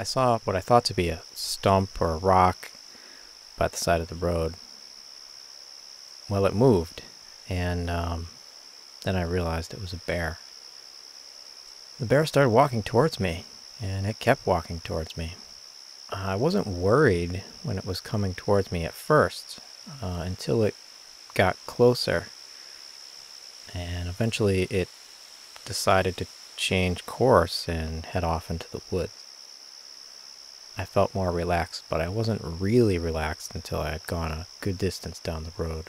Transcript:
I saw what I thought to be a stump or a rock by the side of the road. Well, it moved, and um, then I realized it was a bear. The bear started walking towards me, and it kept walking towards me. I wasn't worried when it was coming towards me at first, uh, until it got closer. And eventually it decided to change course and head off into the woods. I felt more relaxed, but I wasn't really relaxed until I had gone a good distance down the road.